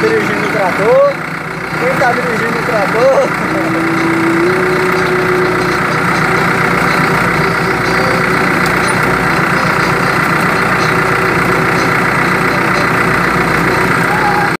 dirigindo o trator? Quem está dirigindo o trator?